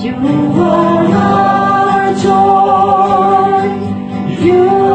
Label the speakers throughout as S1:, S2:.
S1: You are our joy. You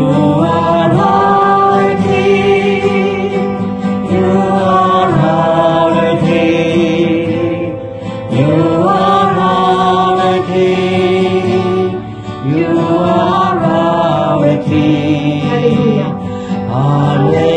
S1: You are our King. Hallelujah. Hallelujah.